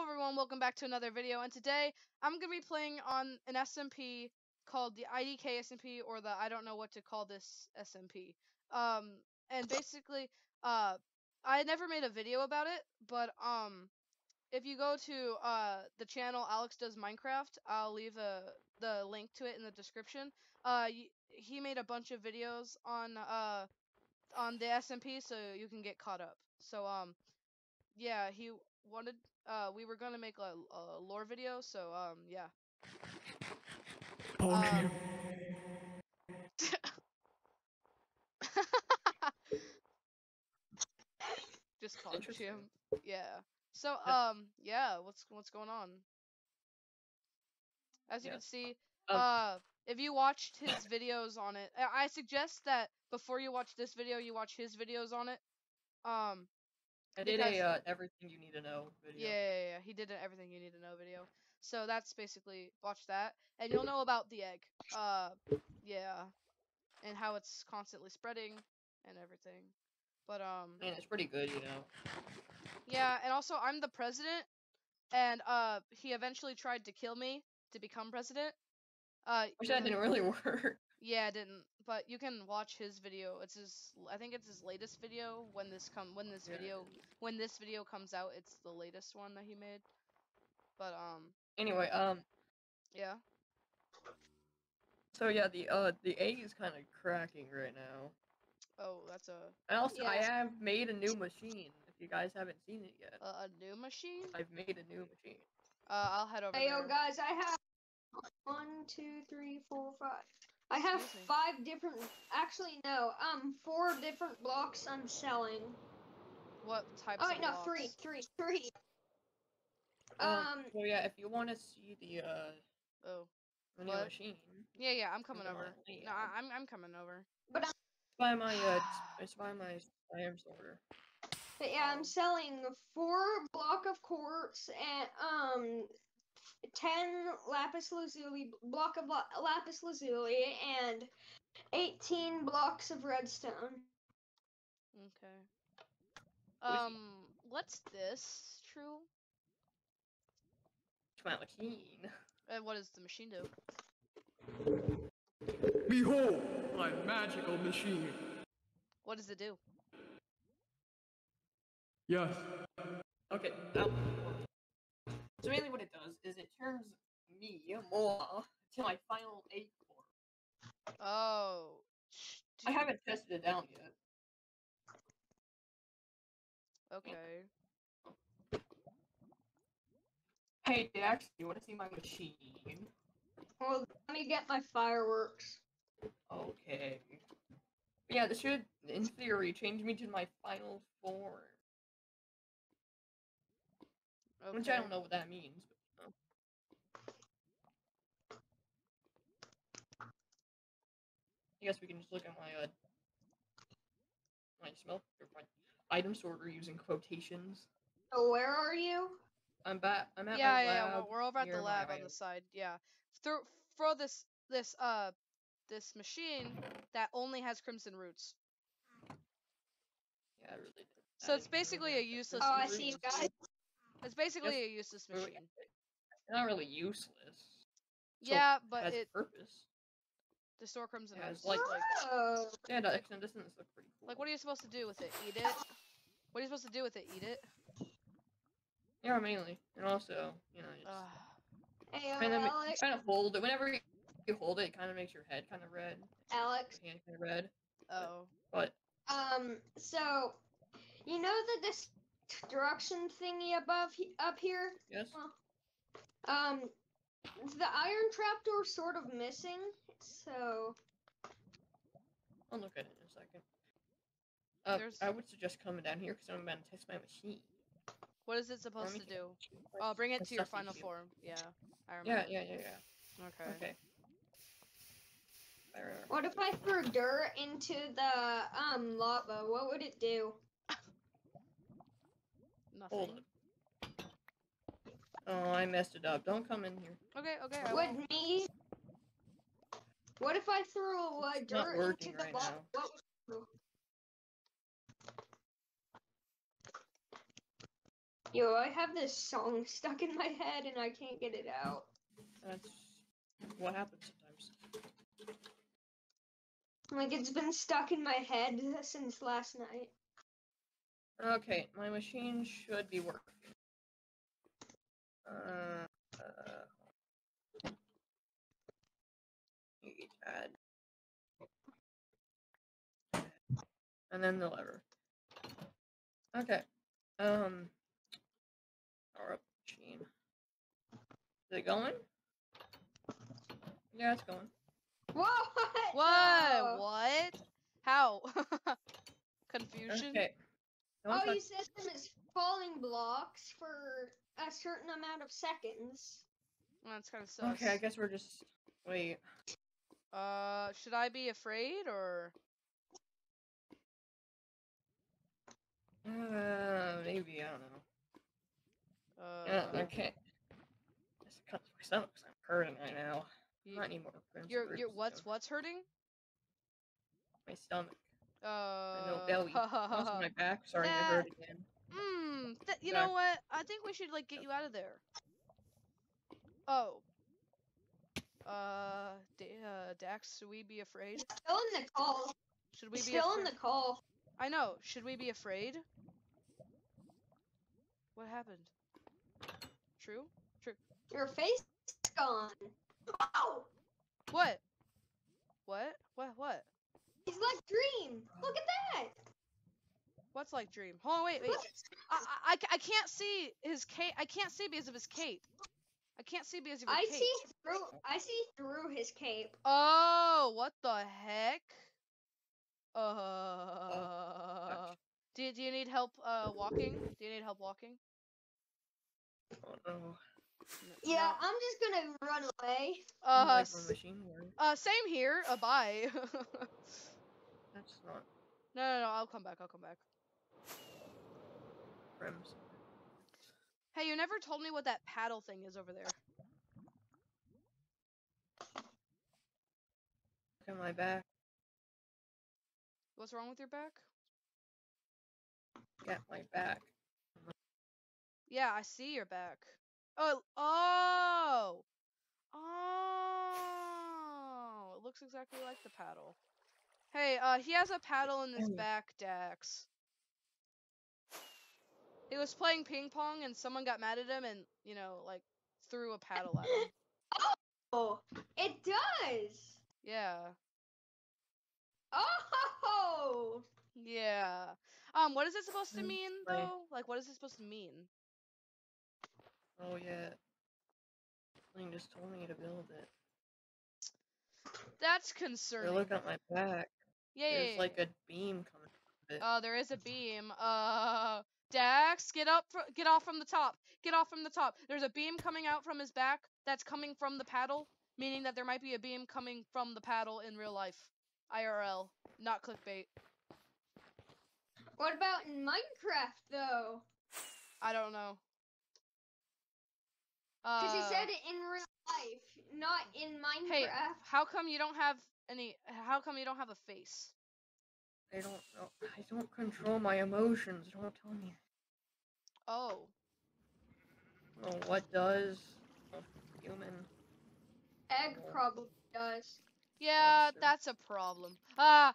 Hello everyone, welcome back to another video, and today I'm going to be playing on an SMP called the IDK SMP, or the I don't know what to call this SMP. Um, and basically, uh, I never made a video about it, but, um, if you go to, uh, the channel Alex Does Minecraft, I'll leave a, the link to it in the description. Uh, he made a bunch of videos on, uh, on the SMP, so you can get caught up. So, um, yeah, he wanted uh we were gonna make a, a lore video, so um yeah. Um, just punch him. Yeah. So um yeah, what's what's going on? As you can see, Um, uh if you watched his videos on it, I I suggest that before you watch this video, you watch his videos on it. Um I did because- a uh, everything you need to know video. Yeah, yeah, yeah. He did an everything you need to know video. So that's basically watch that, and you'll know about the egg. Uh, yeah, and how it's constantly spreading and everything. But um, Man, it's pretty good, you know. yeah, and also I'm the president, and uh, he eventually tried to kill me to become president. Uh, Wish that didn't really work. Yeah, I didn't. But you can watch his video. It's his. I think it's his latest video. When this come, when this Yeah. video, when this video comes out, it's the latest one that he made. But um, Anyway, um, yeah. so yeah, the uh the egg is kind of cracking right now. Oh, that's a And also, I have made a new machine. If you guys haven't seen it yet, a, a new machine. I've made a new machine. Uh, I'll head over Hey there. yo guys, I have one, two, three, four, five. I have Excuse me. five different actually no, um four different blocks I'm selling. What types Oh of wait, no, blocks? three, three, three. Um, Um so yeah, if you want to see the uh Oh, the new What? machine, yeah, yeah. I'm coming over. on, No, yeah. I- I'm I'm coming over. but I'm, it's by my uh it's, it's by my spam sorter. but yeah, Oh. I'm selling four block of quartz and um ten lapis lazuli block of lapis lazuli and eighteen blocks of redstone. Okay. Um, what's this? True. It's my machine. And what does the machine do? Behold, my magical machine. What does it do? Yes, Okay. Now, so mainly what it does is it turns me, more to my final eight core. Oh. I haven't tested it out yet. Okay. Hey, Dax, you want to see my machine? Well, let me get my fireworks. Okay. Yeah, this should, in theory, change me to my final form. Okay. Which I don't know what that means. But, you know. I guess we can just look at my uh, my smell or my item sorter using quotations. So where are you? I'm back. I'm at Yeah, my yeah, yeah. lab. We're, we're over at the lab on the side. Yeah. Throw throw this this uh this machine that only has crimson roots. Yeah, I really did. I So it's basically a useless Oh, I see you guys. It's basically a useless Really, machine. It's not really useless. So Yeah, it but has it purpose. to store crimson Yeah, it's like- Oh, Yeah, the extended distance look pretty cool. Like, what are you supposed to do with it? Eat it? What are you supposed to do with it? Eat it? Yeah, mainly, and also, you know, just hey, kind of kind of hold it. Whenever you you hold it, it kind of makes your head kind of red, Alex. your hand kind of red. oh. But Um, so you know the destruction thingy above up here? yes, Um, the iron trapdoor's sort of missing. So I'll look at it in a second. Uh, There's- I would suggest coming down here because I'm about to test my machine. What is it supposed to do? my- Oh, bring it to your final here. form. Yeah, I Yeah, remember. yeah, yeah, yeah. Okay. Okay. I remember. what if I threw dirt into the um lava? What would it do? Nothing. Hold it. Oh, I messed it up. Don't come in here. Okay, okay. I Would won't. me? What if I threw uh, It's not dirt working into the right lava? now. What would Yo, I have this song stuck in my head and I can't get it out. That's what happens sometimes. Like it's been stuck in my head since last night. Okay, my machine should be working. Uh, uh, add. And then the lever. Okay. Um. Power up machine. Is it going? Yeah, it's going. What? What? No. What? How? Confusion? Okay. Don't Oh, touch- you set them as falling blocks for a certain amount of seconds. That's kind of sus. Okay, I guess we're just wait. Uh, should I be afraid or? Uh, maybe I don't know. Uh, Yeah, I can't. This cuts my stomach 'cause I'm hurting right now. y- Not anymore. Prince Your Fruits your what's doing what's hurting? My stomach. Uh. My no belly. Also my back starting to hurt again. Hmm. Th- you Back. know what? I think we should like get you out of there. Oh. Uh, D- uh, Dax, should we be afraid? Still in the call. Should we be Still in the call. I know. Should we be afraid? What happened? True? True. Your face is gone. Wow! What? What? What? What? He's like Dream. Look at that. What's like dream? Hold on, wait, wait. I, I, I can't see his cape. I can't see because of his cape. I can't see because of your I cape. see through. I see through his cape. Oh, what the heck? Uh. Do you, do you need help uh walking? Do you need help walking? Oh no. Yeah. I'm just gonna run away. Uh, like s- my machine work. uh, same here. Uh, bye. That's not no, no. No. I'll come back. I'll come back. Rems. Hey, you never told me what that paddle thing is over there. Look at my back. What's wrong with your back? Get my back. Yeah, I see your back. Oh, oh, oh! It looks exactly like the paddle. Hey, uh, he has a paddle in his back, Dax. He was playing ping pong and someone got mad at him and, you know, like, threw a paddle at him. Oh, it does. Yeah. Oh, Yeah. Um, what is it supposed to mean, though? Like, what is it supposed to mean? Oh yeah. Lane just told me to build it. That's concerning. looking at my back. Yeah, yeah, There's yeah, like a beam coming from it. Oh, there is a beam. Uh, Dax, get up, fr- get off from the top. Get off from the top. There's a beam coming out from his back that's coming from the paddle, meaning that there might be a beam coming from the paddle in real life, IRL, not clickbait. what about in Minecraft though? I don't know. Because Uh, he said it in real life, not in Minecraft. hey, how come you don't have any? How come you don't have a face? I don't know. I don't control my emotions. Don't tell me. Oh, Oh, what does? Oh, human. Egg probably does. yeah, sure. that's a problem. Ah,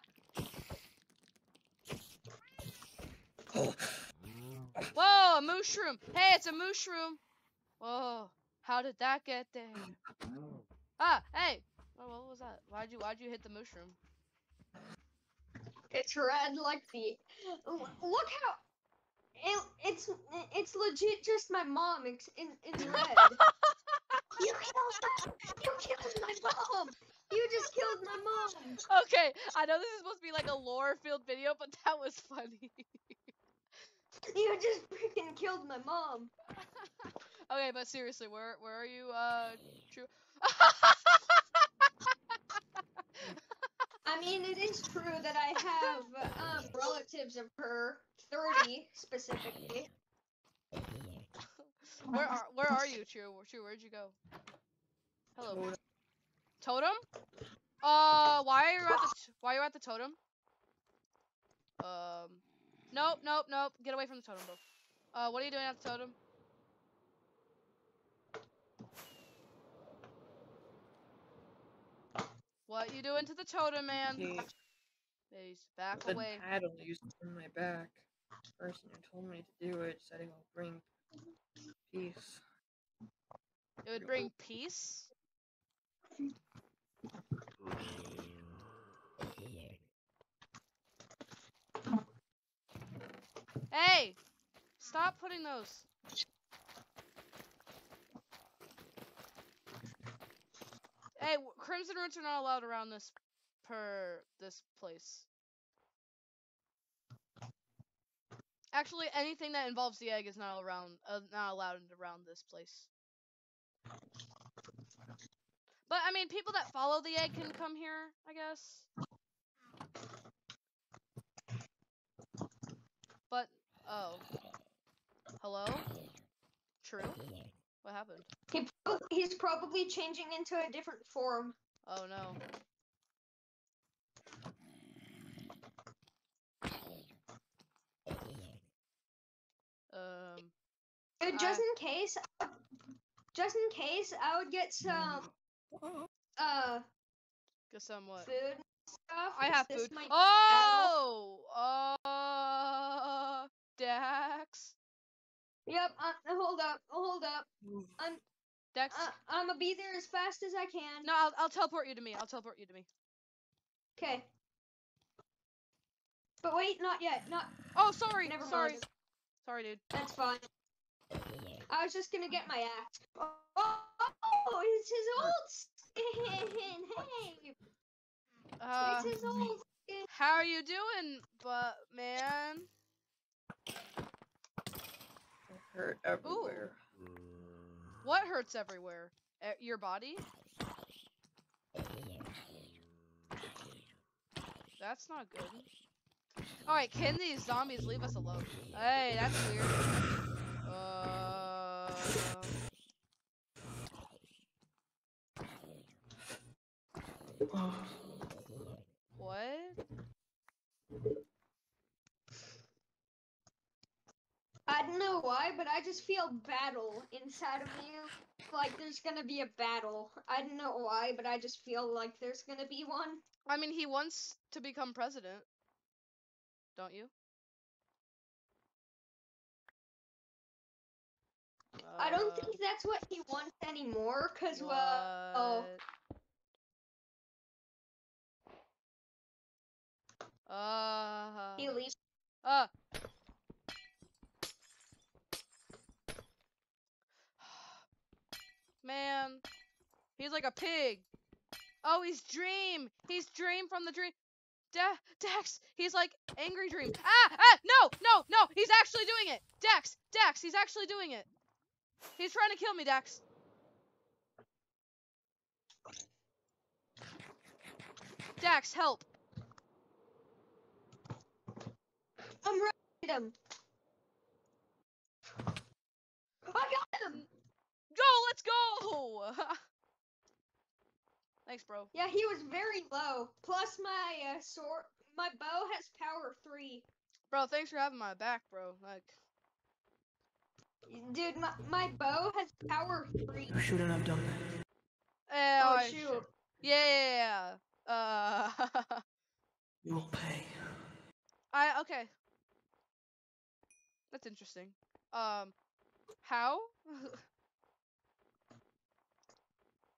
whoa, a mushroom. Hey, it's a mushroom. Whoa, how did that get there? Ah, hey, what, what was that? Why'd you why'd you hit the mushroom? It's red like the. Look how. It, it's it's legit just my mom in in red. you killed you killed my mom. You just killed my mom. Okay, I know this is supposed to be like a lore-filled video, but that was funny. You just freaking killed my mom. okay, but seriously, where where are you? Uh, true. I mean, it is true that I have um, relatives of her, thirty specifically. where are where are you, True? True, where'd you go? Hello. Totem. Uh, why are you at the why are you at the totem? Um, nope, nope, nope. Get away from the totem, bro. Uh, what are you doing at the totem? What you doing to the totem, man? The, Please back the away. paddle used on my back. Person who told me to do it said it will bring peace. It would bring peace. Hey! Stop putting those. Hey, crimson roots are not allowed around this per this place. Actually, anything that involves the egg is not around, uh, not allowed around this place. But I mean, people that follow the egg can come here, I guess. But oh, hello. True. What happened? He prob- he's probably changing into a different form. Oh no. Um. Just I- in case, just in case, I would get some uh Get some what? food and stuff. I have food. might- Oh, uh, Dax. Yep. Uh, hold up. Hold up. I'm Dex. uh, I'm gonna be there as fast as I can. no, I'll, I'll teleport you to me. I'll teleport you to me. Okay. But wait, not yet. Not. Oh, sorry. Never sorry. mind. Sorry, dude. That's fine. I was just gonna get my axe. Oh, oh it's his old skin. Hey, Uh, it's his old skin. how are you doing, but man? Hurt everywhere. What hurts everywhere? Your body? That's not good. Alright, can these zombies leave us alone? Hey, that's weird. Uh, what? I don't know why, but I just feel battle inside of me. Like there's gonna be a battle. I don't know why, but I just feel like there's gonna be one. I mean, he wants to become president. Don't you? I don't Uh, think that's what he wants anymore, cause well, oh, Uh. he leaves. Uh. Man, he's like a pig. Oh, he's Dream. He's Dream from the Dream. Da- Dex, he's like angry Dream. Ah, ah, no, no, no, he's actually doing it. Dex, Dex, he's actually doing it. He's trying to kill me, Dex. Dex, help. I'm right him. I got him. Go, let's go. Thanks, bro. Yeah, he was very low. Plus my uh, sword, my bow has power three. Bro, thanks for having my back, bro. Like, Dude, my, my bow has power three. You shouldn't have done that. eh, Oh, I shoot. should- Yeah, yeah, yeah. Uh, You will pay. I okay. That's interesting. Um, how?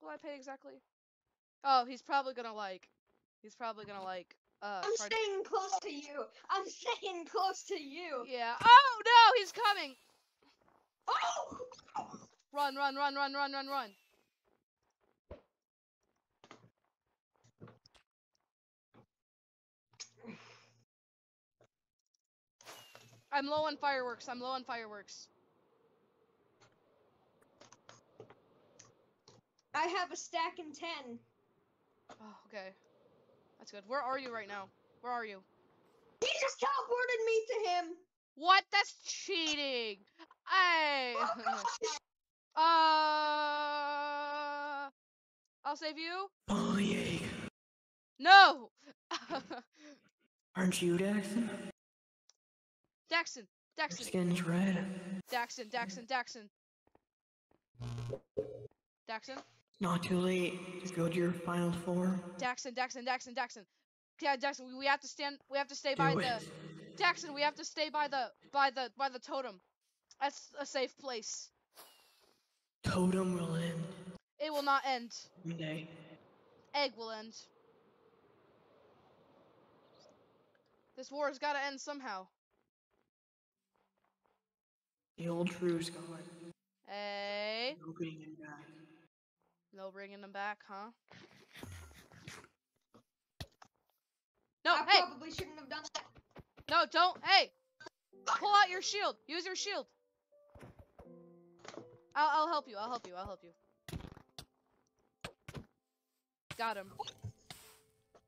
Will I pay exactly? Oh, he's probably gonna like. He's probably gonna like. Uh, I'm staying close to you. I'm staying close to you. yeah. Oh no, he's coming! Oh! Run, run, run, run, run, run, run. I'm low on fireworks. I'm low on fireworks. I have a stack in ten. Oh, okay. That's good. Where are you right now? Where are you? He just teleported me to him. What? That's cheating. Hey. Oh, uh. I'll save you. Oh, yay. No. Aren't you, Daxton? Daxton. Your Daxon, skin's red. Daxon, Daxon, Daxon. Daxon, Not too late to go to your final form. Daxon, Daxon, Daxon, Daxon. Yeah, Daxon, we, we have to stand. We have to stay by Do the. it. Daxon, we have to stay by the by the by the totem. That's a safe place. Totem will end It will not end. one day. Egg will end. This war has got to end somehow. The old true's gone. Hey, No getting him back. No bringing them back, huh? No, I hey, probably shouldn't have done that. no, don't. Hey, pull out your shield. Use your shield. I'll, I'll help you. I'll help you. I'll help you. Got him.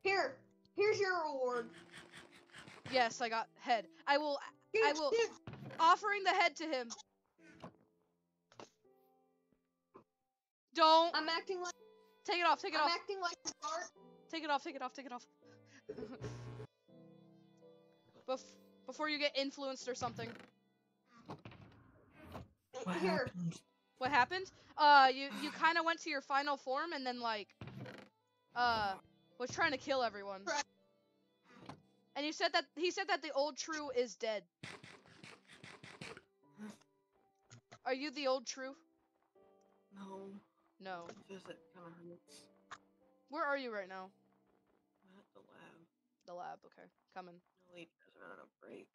Here, here's your reward. Yes, I got head. I will I will- offering the head to him. Don't I'm acting like take it off. Take it I'm off. acting like a. Take it off. Take it off. Take it off. Bef- before you get influenced or something. What Here, happened? What happened? Uh, you you kind of went to your final form and then like, uh, was trying to kill everyone. And you said that he said that the old true is dead. Are you the old true? No. No. Visit kind of hurts. Where are you right now? I'm at the lab. The lab. Okay, coming. The lady doesn't on a break.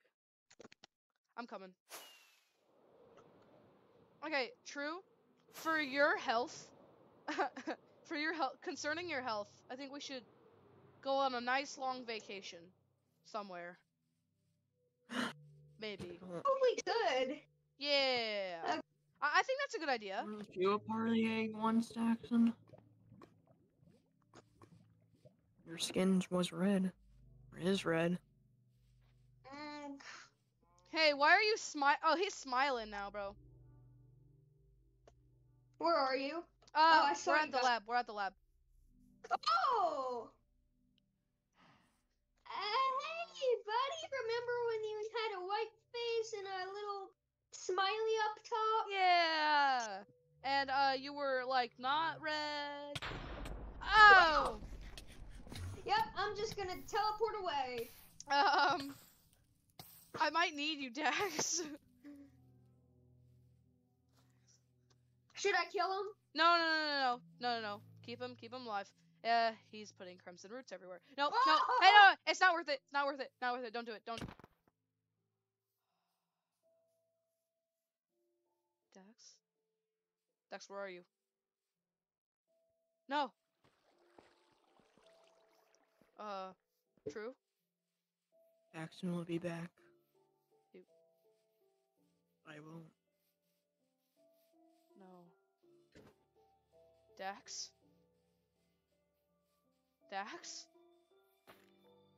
I'm coming. Okay, true. For your health, for your health, concerning your health, I think we should go on a nice long vacation somewhere. Maybe. Don't probably good. Yeah. Okay. I, I think that's a good idea. Weren't you a part of the egg once, Daxon? Your skin was red. Or is red. Mm, Hey, why are you smile? Oh, he's smiling now, bro. where are you? Uh, I saw we're at the lab. We're at the lab. Oh. Uh, hey, buddy. Remember when you had a white face and a little smiley up top? Yeah. And uh, you were like not red. Oh. Yep. I'm just gonna teleport away. Um, I might need you, Dax. Should I kill him? no, no, no, no, no, no, no, no. Keep him, keep him alive. Uh, he's putting crimson roots everywhere. No, no, hey, no, it's not worth it. It's not worth it. Not worth it. Don't do it. Don't. Dax, where are you? No. Uh, true. Daxon will be back. You- I won't. No. Dax? Dax?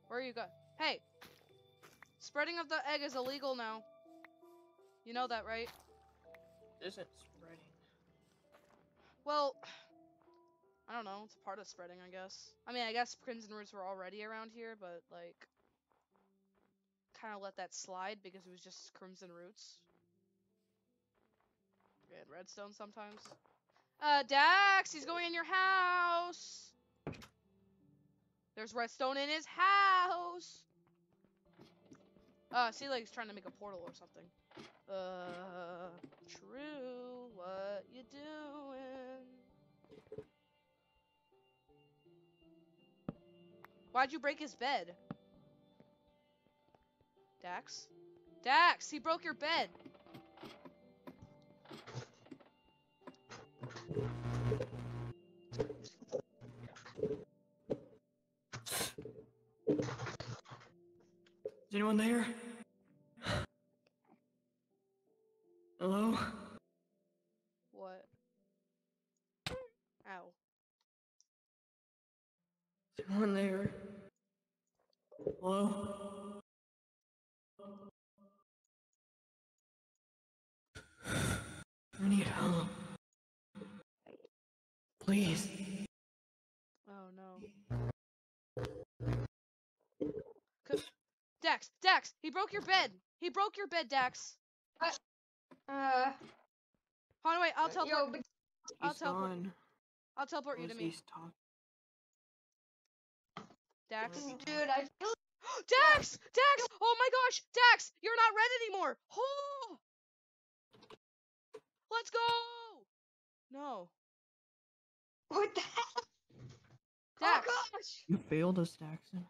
Where are you going? Hey! Spreading of the egg is illegal now. You know that, right? It isn't spreading. Well, I don't know. It's part of spreading, I guess. I mean, I guess Crimson Roots were already around here, but, like, kind of let that slide because it was just Crimson Roots. And Redstone sometimes. Uh, Dax, he's going in your house! There's redstone in his house! Uh, see, like, he's trying to make a portal or something. Uh, true, what you doing? Why'd you break his bed? Dax? Dax, he broke your bed! Is anyone there? Hello? Is anyone there? Hello? I need help. Please. Oh no. C- Dax, Dax, he broke your bed! He broke your bed, Dax. Uh, Hold on, wait. I'll teleport. yo, but I'll He's teleport. I'll teleport you to me, Rosie's talk- Dax. dude, I feel Dax! Dax! Oh my gosh! Dax! You're not red anymore! Oh! Let's go! No. what the heck? Dax! Oh gosh! You failed us, Daxon.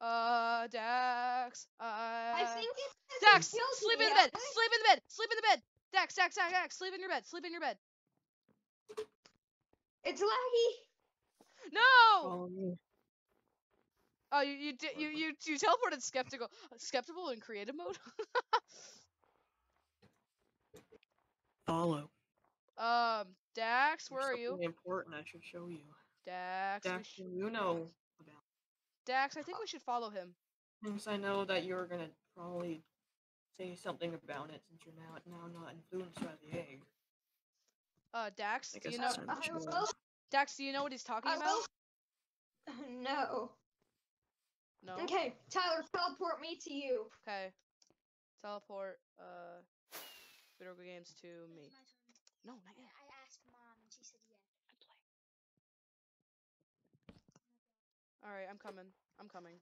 Uh, Dax. Uh, I think it's 'cause he Dax! killed Sleep in the bed! I- Sleep in the bed! Sleep in the bed! Dax, Dax, Dax, Dax! Sleep in your bed! Sleep in your bed! It's laggy. No! Follow me. Oh, you you di- you you you teleported skeptical, skeptical in creative mode. Follow. um, Dax, There's where are you? important I should show you. Dax, we sh- you know about Dax, I think we should follow him. Since I know that you're gonna probably say something about it since you're now now not influenced by the egg. Uh, Dax, do you know? it's time to I will. Dax, do you know what he's talking I about? will. No. No. Okay, Tyler, teleport me to you. Okay. Teleport uh video games to me. My turn. No, not I, yet. I asked mom and she said yes. Yeah. I play. All right, I'm coming. I'm coming.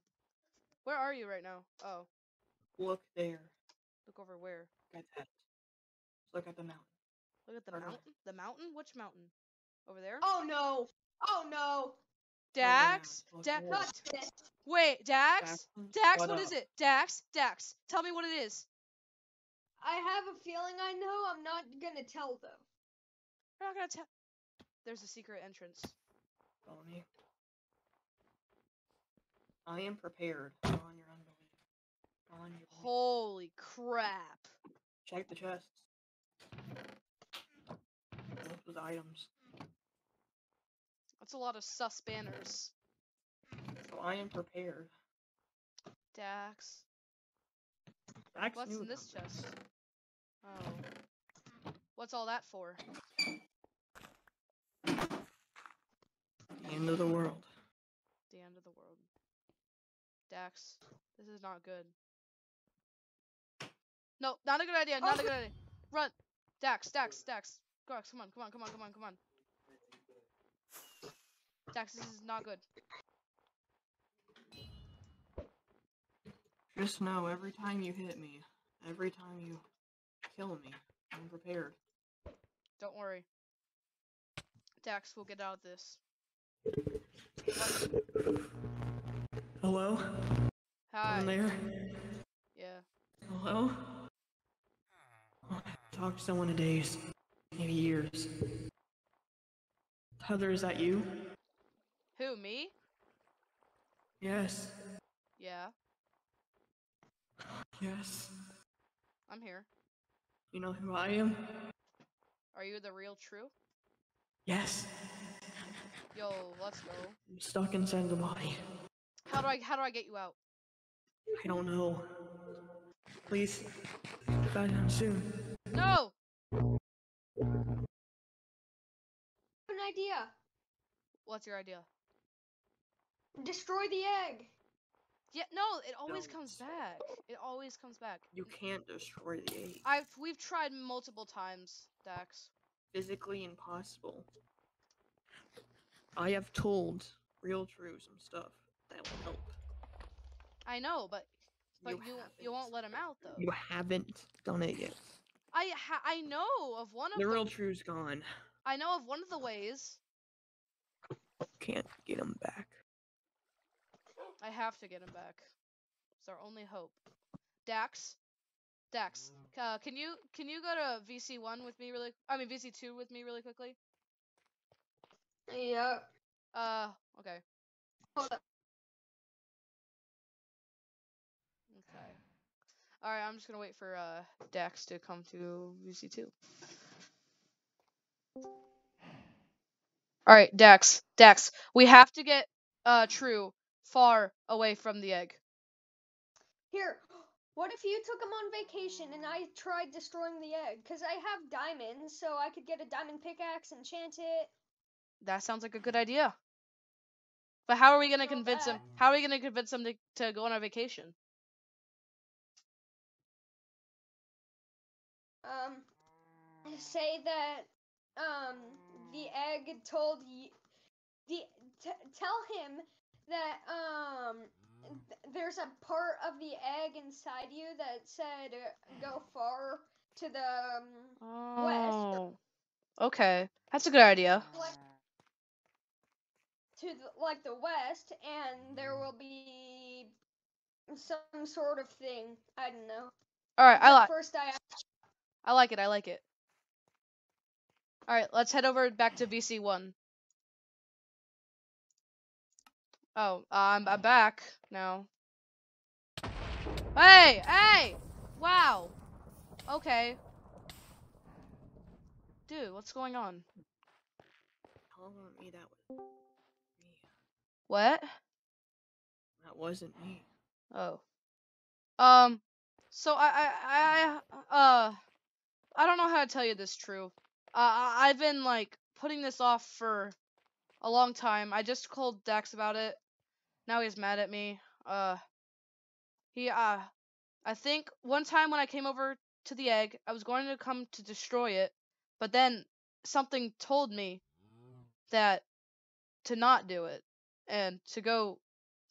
Where are you right now? Oh, Look there. look over where? Look At that. Look at the mountain. Look at the Or not. mountain. The mountain? Which mountain? Over there? Oh no. Oh no. Oh, Dax. look Da- there. Not this. Wait, Dax. Dax, what what is it? Dax. Dax. Tell me what it is. I have a feeling I know. I'm not gonna tell though. You're not gonna tell. There's a secret entrance. Follow me. I am prepared. Go on your unbelief. Go on your belief. Holy crap. Check the chests. Those items. That's a lot of sus banners. So I am prepared. Dax. Dax What's in this chest? Oh. What's all that for? The end of the world. The end of the world. Dax, this is not good. No, not a good idea. Not a oh. good idea. Run, Dax, Dax, Dax. Dax, come on, come on, come on, come on, come on. Dax, this is not good. Just know every time you hit me, every time you kill me, I'm prepared. Don't worry. Dax, we'll get out of this. Hello? Hi. Down there? Yeah. Hello? I haven't to someone in days, maybe years. Heather, is that you? Who? Me? Yes. Yeah. Yes. I'm here. You know who I am? Are you the real true? Yes. Yo, let's go. I'm stuck inside the body. How do I how do I get you out? I don't know. Please, get back down soon. No! An idea. What's your idea? Destroy the egg. Yeah, no, it always comes Don't. back. It always comes back. You can't destroy the egg. I've we've tried multiple times, Dax. Physically impossible. I have told Real True some stuff that will help. I know, but but you you, haven't. won't let him out though. You haven't done it yet. I ha- I know of one of The the, Real True's gone. I know of one of the ways. Can't get him back. I have to get him back. It's our only hope. Dax, Dax, uh, can you can you go to VC one with me really? I mean VC two with me really quickly. Yeah. Uh, okay. Hold up. Okay. All right, I'm just gonna wait for uh Dax to come to VC two. All right, Dax, Dax, we have to get uh True far away from the egg. Here. What if you took him on vacation and I tried destroying the egg? Cause I have diamonds, so I could get a diamond pickaxe, and enchant it. That sounds like a good idea. But how are we gonna convince him? How are we gonna convince him to, to go on a vacation? um, say that um the egg told you the t- tell him that um th- there's a part of the egg inside you that said uh, go far to the um, West. Oh. Okay. That's a good idea. like to the, like the west and there will be some sort of thing i don't know All right. I like. first i I like it. I like it. All right. Let's head over back to VC one. Oh, I'm I'm back now. Hey, hey! Wow. Okay. Dude, what's going on? Telling me that was me. What? That wasn't me. Oh. Um. So I I I uh I don't know how to tell you this true. Uh, I I've been like putting this off for a long time. I just called Dax about it. Now he's mad at me. Uh. He uh. I think one time when I came over to the egg, I was going to come to destroy it, but then something told me that to not do it and to go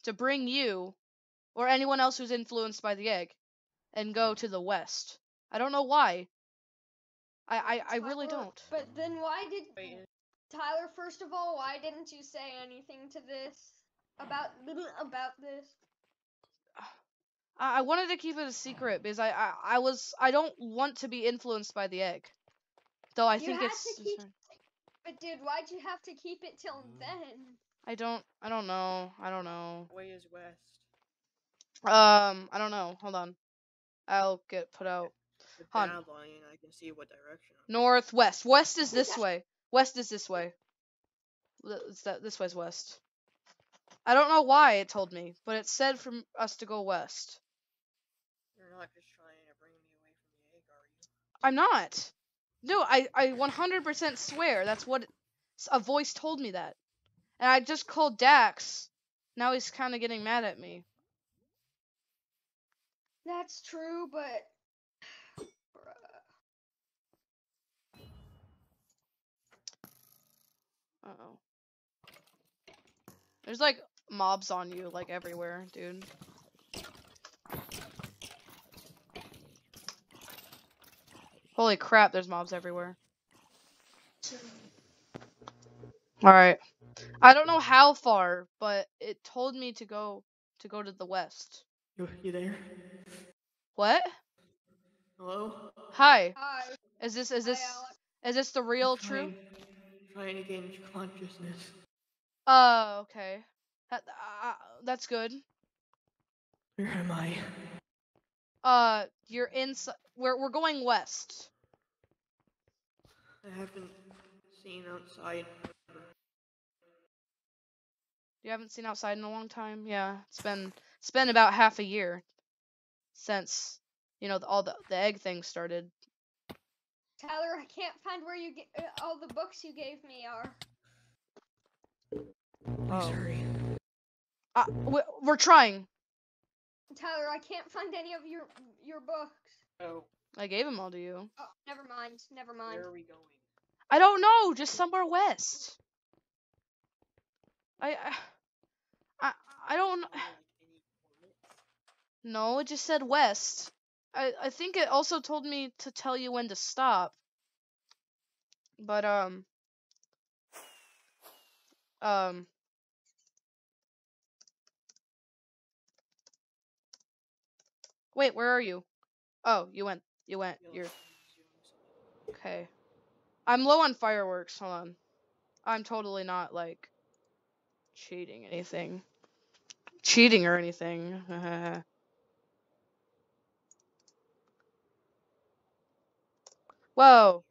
to bring you or anyone else who's influenced by the egg and go to the west. I don't know why. I I, I really don't. but then why did Wait, tyler first of all why didn't you say anything to this about about this I, I wanted to keep it a secret because I, I I was I don't want to be influenced by the egg. Though I You think had it's, to keep- but dude why'd you have to keep it till then I don't I don't know. I don't know. way is west. Um I don't know. Hold on. I'll get put out. The Hon. bad I can see what direction. Northwest. West is this way. West is this way. Th- It's that this way's west. I don't know why it told me, but it said for us to go west. You're not just trying to bring me away from the egg, are you? I'm not. No, I I 100% swear that's what a voice told me that. And I just called Dax. Now he's kind of getting mad at me. that's true but Uh-oh. There's like mobs on you like everywhere, dude. Holy crap, there's mobs everywhere. Alright. I don't know how far, but it told me to go to go to the west. You, you there? What? Hello? Hi. Hi, Is this is this Alex. is this the real true? Trying, to gain consciousness. Uh, okay. That, uh, that's good. Where am I? Uh, you're inside. We're we're going west. I haven't seen outside. You haven't seen outside in a long time. Yeah, it's been it's been about half a year since you know the, all the the egg thing started. Tyler, I can't find where you get uh, all the books you gave me are. Please Oh. hurry. Uh, we, we're trying. Tyler, I can't find any of your your books. Oh, I gave them all to you. Oh, never mind. Never mind. where are we going? I don't know, just somewhere west. I I I, I don't. Like? No, it just said west. I I think it also told me to tell you when to stop. But um um Wait, where are you? Oh, you went. You went. You're okay. I'm low on fireworks. Hold on. I'm totally not like cheating anything. Cheating or anything. Whoa.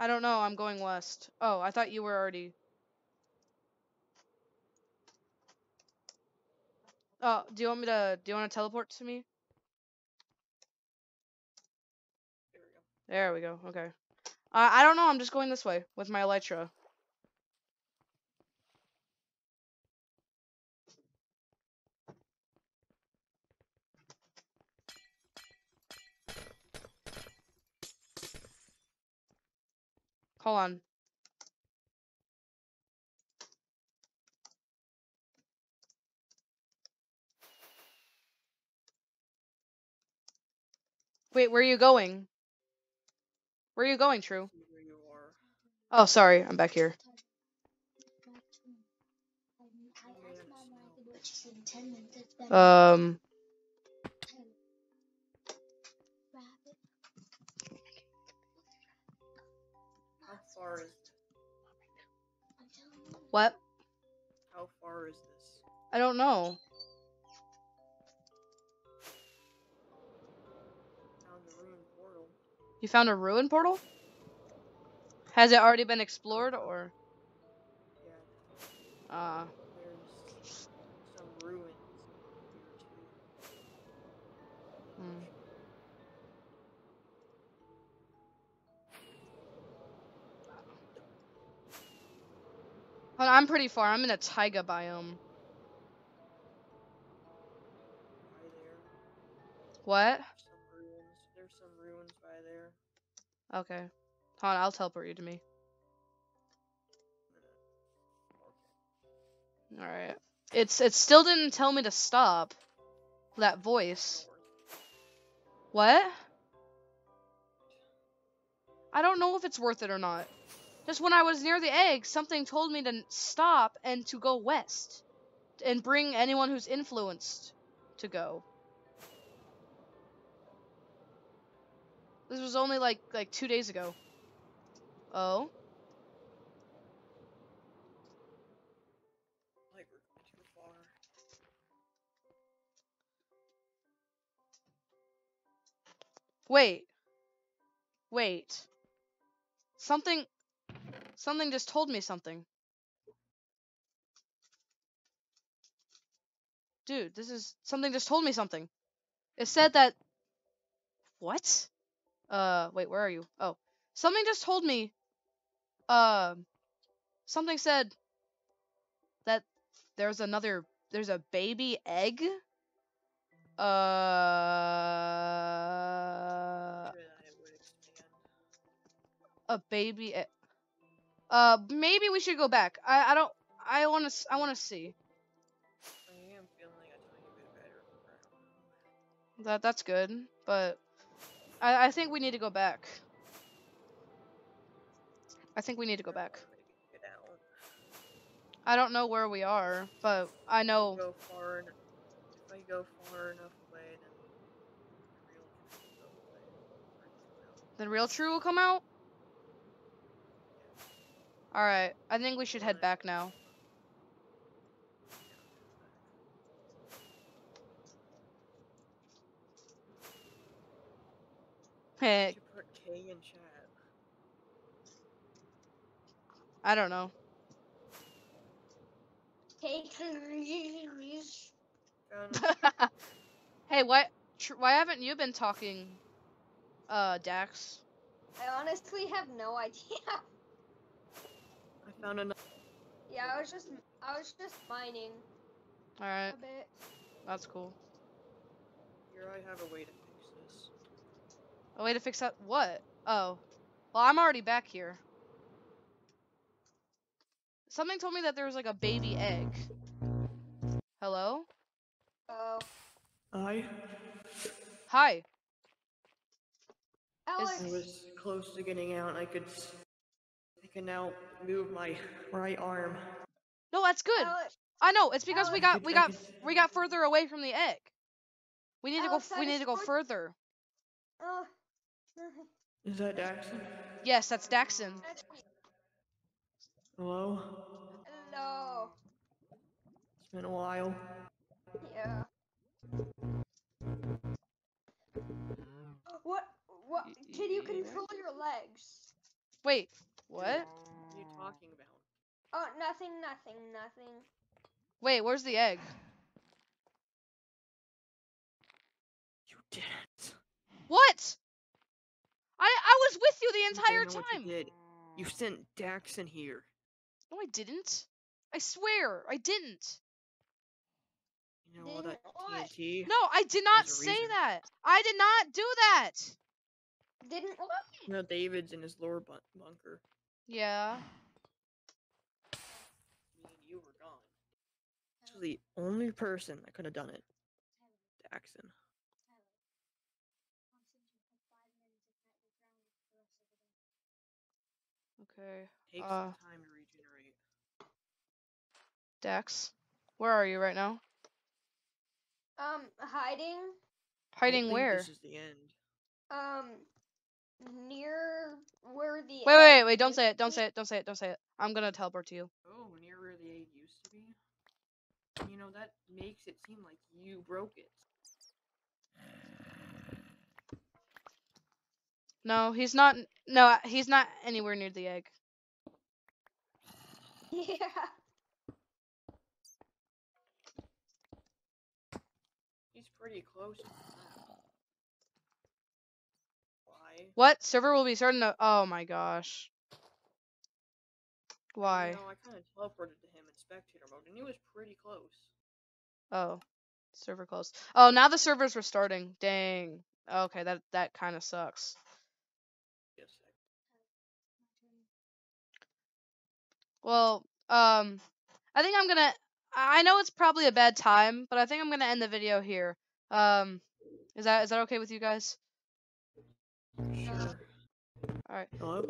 I don't know. I'm going west. Oh, I thought you were already. Oh, do you want me to? Do you want to teleport to me? There we go. There we go. Okay. Uh, I don't know. I'm just going this way with my elytra. Hold on. Wait, where are you going? Where are you going, True? Oh, sorry, I'm back here. Um, what? how far is this? I don't know. Found ruined portal. You found a ruin portal? Has it already been explored or? Yeah, Uh, I'm pretty far. I'm in a taiga biome. What? There's some ruins. There's some ruins by there. Okay. Hold on, I'll teleport you to me. Alright. It's it still didn't tell me to stop. That voice. What? I don't know if it's worth it or not. Just when I was near the egg, something told me to stop and to go west. And bring anyone who's influenced to go. This was only like like two days ago. Oh? Wait. Wait. Something something just told me something. Dude, this is something just told me something. It said that What? Uh wait, where are you? Oh. Something just told me um something said that there's another there's a baby egg uh Should I would expand. a baby uh maybe we should go back i i don't i want to i want to see I am feeling a tiny bit better. that that's good but i i think we need to go back i think we need to go back Maybe get out. i don't know where we are but i know Go far enough. If I go far enough away, then the real truth will go away. Or come out. the real true will come out all right i think we should head back now Hey, put K in chat. i don't know hey why tr- why haven't you been talking uh dax I honestly have no idea. I found another. yeah, I was just I was just mining all right a bit. that's cool Here, I have a way to fix this. A way to fix that? What? Oh. Well, I'm already back here. Something told me that there was like a baby egg. Hello? Oh, I. Hi. Alex. I was close to getting out. I could. S- I can now move my right arm. No, that's good. Alex, I know. It's because we got we got we got further away from the egg. We need to go. Alex, f- I We need to go further. oh, Is that Daxon? Yes, that's Daxon. Hello? Hello. It's been a while. Yeah. What? What? Can you control your legs? Wait. What? What are you talking about? Oh, nothing, nothing, nothing. Wait. Where's the egg? You didn't. What? I I was with you the You don't entire know what time. You did. You sent Daxon here. No, I didn't. I swear, I didn't. You know all that Didn't what? TNT? No, I did not say reason. that. I did not do that. Didn't what? No, David's in his lower bun- bunker. Yeah. Me and you were gone. So the only person that could have done it, Daxon. Okay. Take Uh, some time to regenerate. Dax, where are you right now? Um, hiding. I Hiding think where? This is the end. Um, near where the. Wait, wait, wait, wait! Don't say it! Don't say it! Don't say it! Don't say it! I'm gonna teleport to you. Oh, near where the egg used to be. You know that makes it seem like you broke it. No, he's not. No, he's not anywhere near the egg. Yeah. He's pretty close. to the map. Why? What server will be starting to? Oh my gosh. Why? No, I kind of teleported to him in spectator mode, and he was pretty close. Oh, server closed. Oh, now the server's restarting. Dang. Okay, that that kind of sucks. Yes. Well, um, I think I'm gonna. I I know it's probably a bad time, but I think I'm gonna end the video here. Um, is that is that okay with you guys? Sure. Alright. Hello?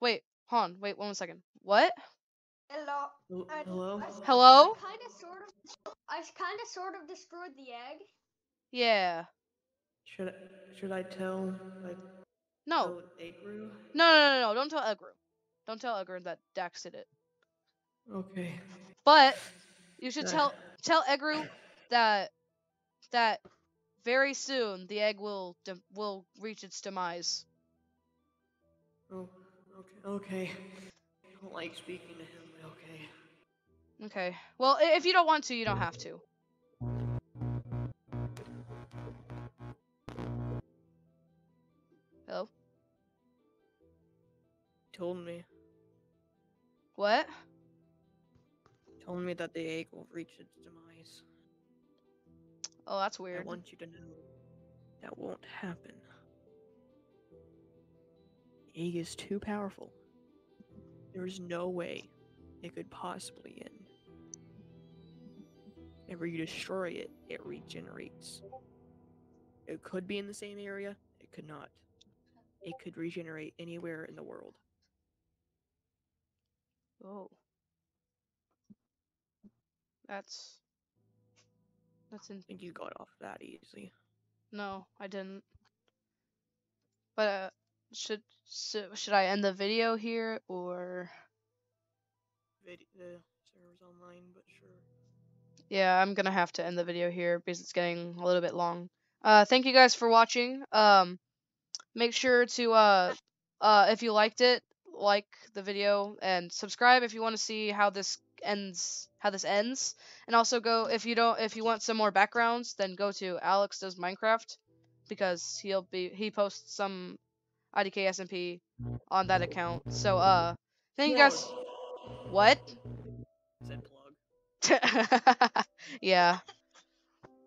Wait, hold on. Wait one second. What? Hello. Hel- I- Hello? I- Hello? I kind of sort of. I kind of sort of destroyed the egg. Yeah. Should I, should I tell like No. tell Agru? No, no, no, no. Don't tell Egru. Don't tell Egru that Dax did it. Okay. But you should tell tell Egru that that very soon the egg will will reach its demise. Oh, okay. Okay. I don't like speaking to him, but okay. Okay. Well, if you don't want to, you don't have to. Hello? He told me. What? Told me that the egg will reach its demise. Oh, that's weird. I want you to know that won't happen. Egg is too powerful. There is no way it could possibly end. Whenever you destroy it, it regenerates. It could be in the same area, it could not. It could regenerate anywhere in the world. Oh. That's that's in I think you got off that easy. No, I didn't. But uh, should should should I end the video here or the server's online, but sure. Yeah, I'm gonna have to end the video here because it's getting a little bit long. Uh, thank you guys for watching. Um, make sure to uh, uh, if you liked it, like the video and subscribe if you want to see how this ends, how this ends. And also go if you don't, if you want some more backgrounds, then go to Alex does Minecraft because he'll be he posts some IDK SMP on that account. So uh, thank you guys. What? Yeah.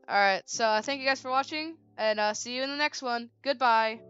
Alright, so uh, thank you guys for watching, and uh, see you in the next one. Goodbye.